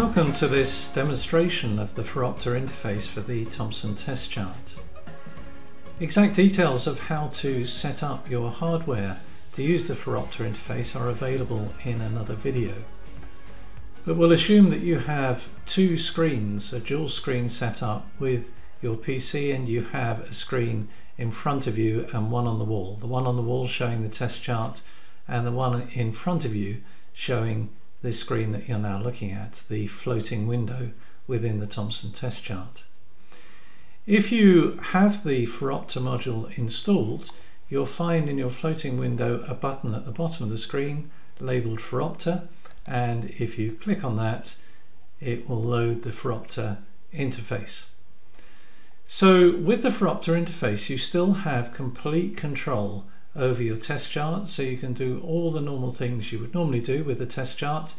Welcome to this demonstration of the Phoropter interface for the Thomson test chart. Exact details of how to set up your hardware to use the Phoropter interface are available in another video. But we'll assume that you have two screens, a dual screen set up with your PC and you have a screen in front of you and one on the wall. The one on the wall showing the test chart and the one in front of you showing the screen that you're now looking at, the floating window within the Thomson test chart. If you have the Phoropter module installed, you'll find in your floating window a button at the bottom of the screen labeled Phoropter and if you click on that it will load the Phoropter interface. So with the Phoropter interface you still have complete control over your test chart so you can do all the normal things you would normally do with a test chart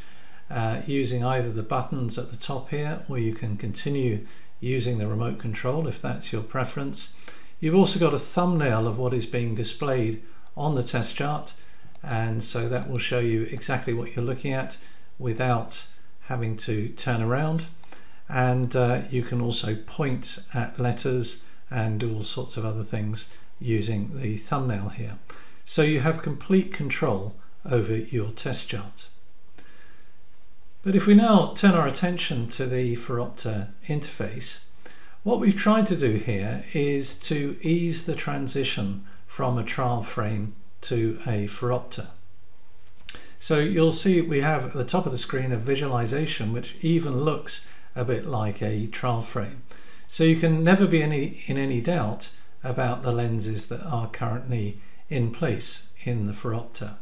uh, using either the buttons at the top here or you can continue using the remote control if that's your preference. You've also got a thumbnail of what is being displayed on the test chart and so that will show you exactly what you're looking at without having to turn around and uh, you can also point at letters and do all sorts of other things using the thumbnail here. So you have complete control over your test chart. But if we now turn our attention to the Phoropter interface, what we've tried to do here is to ease the transition from a trial frame to a Phoropter. So you'll see we have at the top of the screen a visualization which even looks a bit like a trial frame. So you can never be any, in any doubt about the lenses that are currently in place in the Phoropter.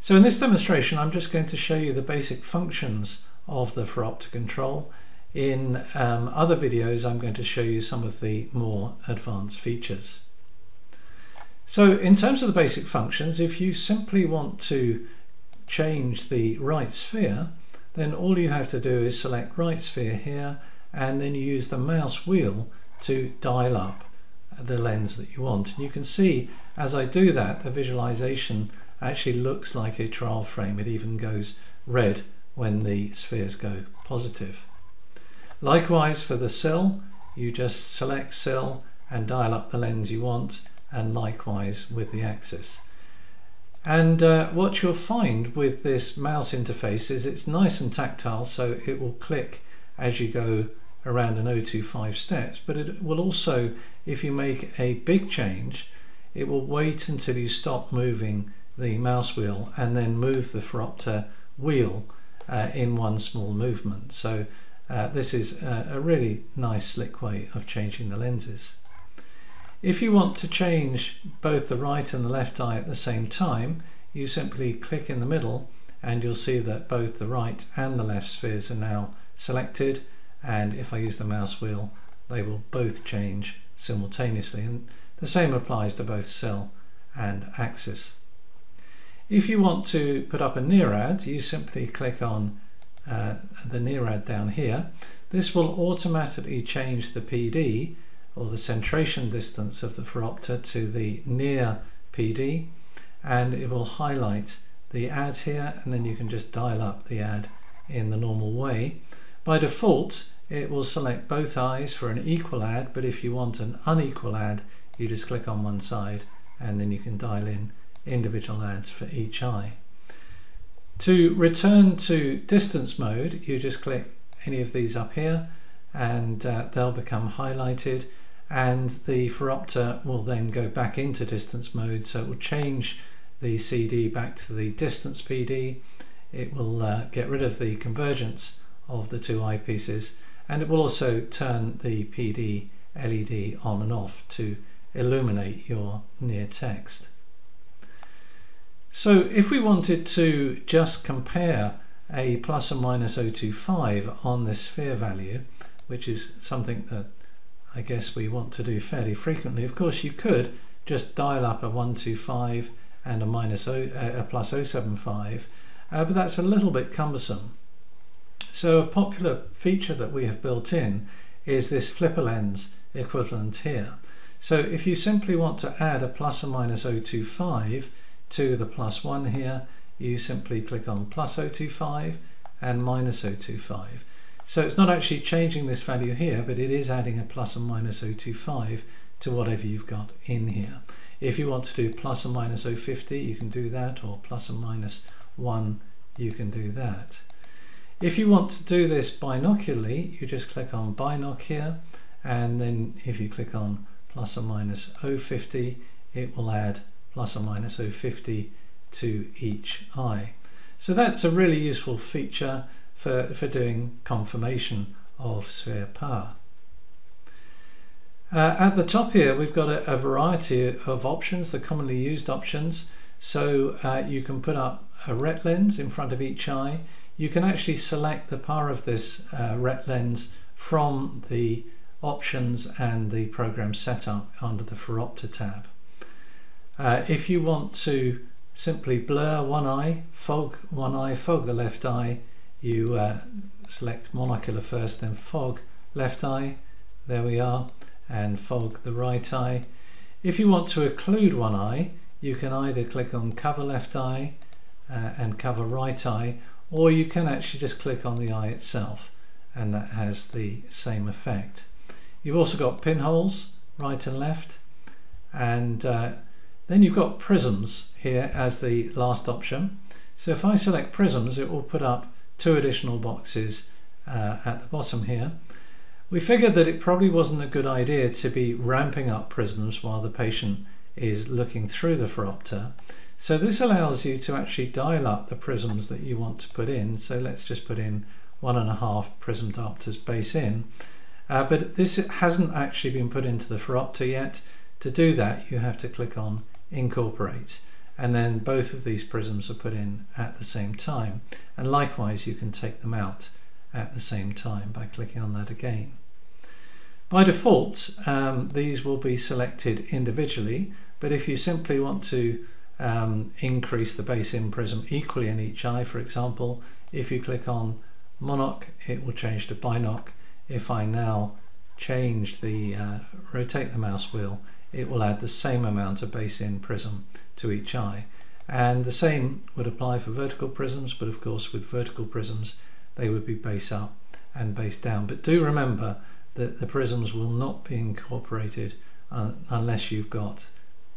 So in this demonstration I'm just going to show you the basic functions of the Phoropter control. In um, other videos I'm going to show you some of the more advanced features. So in terms of the basic functions, if you simply want to change the right sphere, then all you have to do is select right sphere here and then you use the mouse wheel to dial up the lens that you want. And you can see as I do that, the visualization actually looks like a trial frame. It even goes red when the spheres go positive. Likewise for the cyl, you just select cyl and dial up the lens you want and likewise with the axis. And uh, what you'll find with this mouse interface is it's nice and tactile so it will click as you go around an 025 steps but it will also if you make a big change it will wait until you stop moving the mouse wheel and then move the Phoropter wheel uh, in one small movement so uh, this is a, a really nice slick way of changing the lenses. If you want to change both the right and the left eye at the same time you simply click in the middle and you'll see that both the right and the left spheres are now selected and if I use the mouse wheel they will both change simultaneously and the same applies to both cyl and axis. If you want to put up a near add you simply click on uh, the near add down here. This will automatically change the PD or the centration distance of the Phoropter to the near PD and it will highlight the ads here and then you can just dial up the ad in the normal way. By default it will select both eyes for an equal ad but if you want an unequal ad you just click on one side and then you can dial in individual ads for each eye. To return to distance mode you just click any of these up here and uh, they'll become highlighted and the Phoropter will then go back into distance mode so it will change the CD back to the distance PD it will uh, get rid of the convergence of the two eyepieces and it will also turn the PD LED on and off to illuminate your near text. So if we wanted to just compare a plus or minus 025 on this sphere value, which is something that I guess we want to do fairly frequently, of course you could just dial up a 125 and a minus o, uh, a plus 075, uh, but that's a little bit cumbersome. So a popular feature that we have built in is this flipper lens equivalent here. So if you simply want to add a plus or minus 025 to the plus 1 here, you simply click on plus 025 and minus 025. So it's not actually changing this value here, but it is adding a plus or minus 025 to whatever you've got in here. If you want to do plus or minus 050, you can do that, or plus or minus 1, you can do that. If you want to do this binocularly, you just click on binoc here, and then if you click on plus or minus 050, it will add plus or minus 050 to each eye. So that's a really useful feature for, for doing confirmation of sphere power. Uh, at the top here we've got a, a, variety of options, the commonly used options. So uh, you can put up a ret lens in front of each eye. You can actually select the power of this uh, ret lens from the options and the program setup under the Phoropter tab. Uh, if you want to simply blur one eye, fog one eye, fog the left eye, you uh, select monocular first, then fog left eye, there we are, and fog the right eye. If you want to occlude one eye, you can either click on cover left eye uh, and cover right eye, or you can actually just click on the eye itself, and that has the same effect. You've also got pinholes, right and left, and uh, then you've got prisms here as the last option. So if I select prisms, it will put up two additional boxes uh, at the bottom here. We figured that it probably wasn't a good idea to be ramping up prisms while the patient is looking through the phoropter. So this allows you to actually dial up the prisms that you want to put in. So let's just put in one and a half prism diopters base in. Uh, but this hasn't actually been put into the phoropter yet. To do that, you have to click on incorporate and then both of these prisms are put in at the same time and likewise you can take them out at the same time by clicking on that again. By default um, these will be selected individually but if you simply want to um, increase the base in prism equally in each eye for example if you click on monoc it will change to binoc if I now change the uh, rotate the mouse wheel it will add the same amount of base in prism to each eye. And the same would apply for vertical prisms, but of course with vertical prisms they would be base up and base down. But do remember that the prisms will not be incorporated uh, unless you've got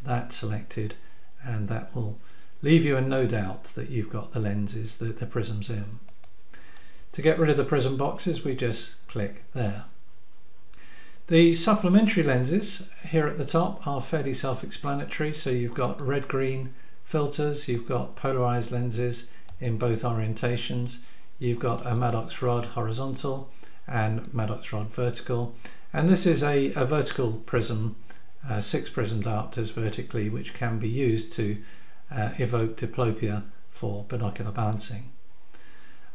that selected and that will leave you in no doubt that you've got the lenses, the, the prisms in. To get rid of the prism boxes we just click there. The supplementary lenses here at the top are fairly self-explanatory. So you've got red-green filters, you've got polarized lenses in both orientations, you've got a Maddox rod horizontal and Maddox rod vertical. And this is a, a vertical prism, uh, six prism diopters vertically, which can be used to uh, evoke diplopia for binocular balancing.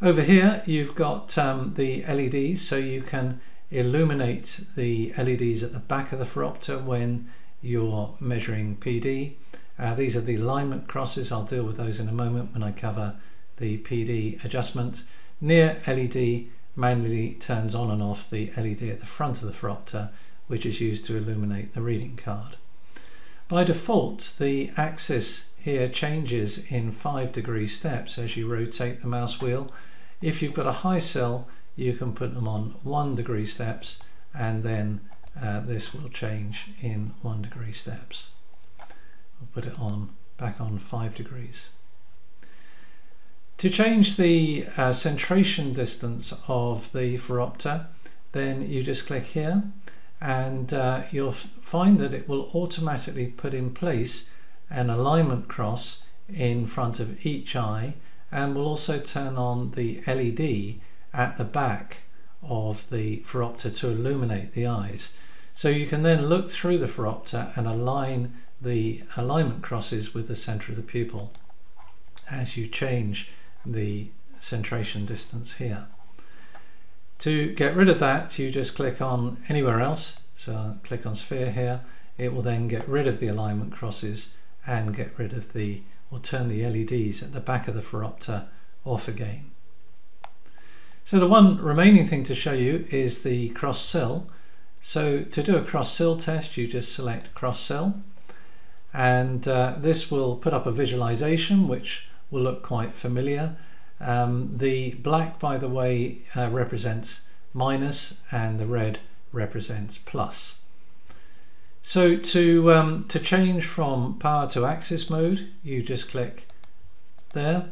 Over here, you've got um, the LEDs, so you can illuminate the LEDs at the back of the phoropter when you're measuring PD. Uh, these are the alignment crosses. I'll deal with those in a moment when I cover the PD adjustment. Near LED manually turns on and off the LED at the front of the phoropter, which is used to illuminate the reading card. By default, the axis here changes in five degree steps as you rotate the mouse wheel. If you've got a high cyl, you can put them on one degree steps and then uh, this will change in one degree steps. We'll put it on back on five degrees. To change the uh, centration distance of the phoropter then you just click here and uh, you'll find that it will automatically put in place an alignment cross in front of each eye and will also turn on the LED at the back of the phoropter to illuminate the eyes. So you can then look through the phoropter and align the alignment crosses with the center of the pupil as you change the centration distance here. To get rid of that you just click on anywhere else so click on sphere here it will then get rid of the alignment crosses and get rid of the or turn the LEDs at the back of the phoropter off again. So the one remaining thing to show you is the cross cyl. So to do a cross cyl test, you just select cross cyl and uh, this will put up a visualization which will look quite familiar. Um, the black, by the way, uh, represents minus and the red represents plus. So to, um, to change from power to axis mode, you just click there.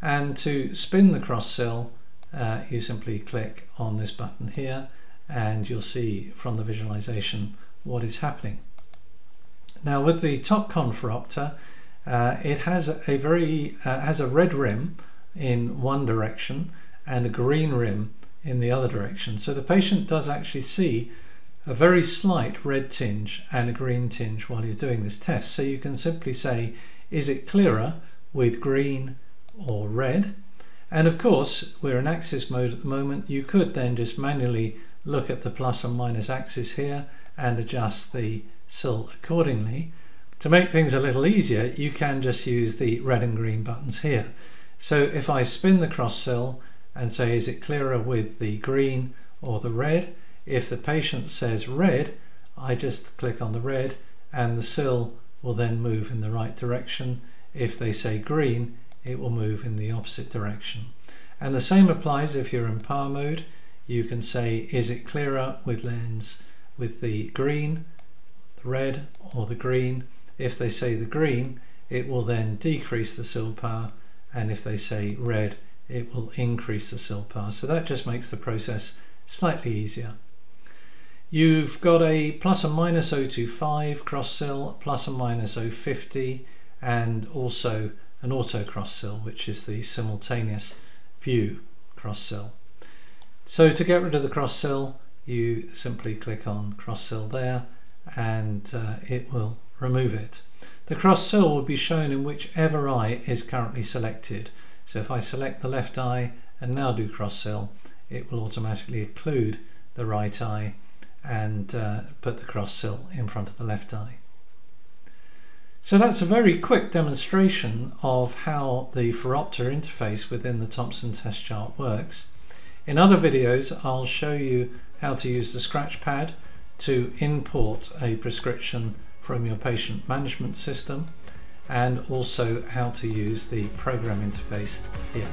And to spin the cross cyl, uh, you simply click on this button here and you'll see from the visualization what is happening. Now with the Topcon Phoropter, uh, it has a very uh, has a red rim in one direction and a green rim in the other direction. So the patient does actually see a very slight red tinge and a green tinge while you're doing this test. So you can simply say, is it clearer with green or red? And of course, we're in axis mode at the moment. You could then just manually look at the plus and minus axis here and adjust the cyl accordingly. To make things a little easier, you can just use the red and green buttons here. So if I spin the cross cyl and say, is it clearer with the green or the red? If the patient says red, I just click on the red and the cyl will then move in the right direction. If they say green, it will move in the opposite direction. And the same applies if you're in power mode. You can say, is it clearer with lens with the green, the red or the green? If they say the green, it will then decrease the cyl power and if they say red it will increase the cyl power so that just makes the process slightly easier. You've got a plus and minus 025 cross cyl, plus and minus 050 and also an auto cross cyl which is the simultaneous view cross cyl. So to get rid of the cross cyl you simply click on cross cyl there and uh, it will remove it. The cross cyl will be shown in whichever eye is currently selected. So if I select the left eye and now do cross cyl, it will automatically include the right eye and uh, put the cross cyl in front of the left eye. So that's a very quick demonstration of how the Phoropter interface within the Thomson test chart works. In other videos I'll show you how to use the scratch pad to import a prescription from your patient management system and also how to use the program interface here.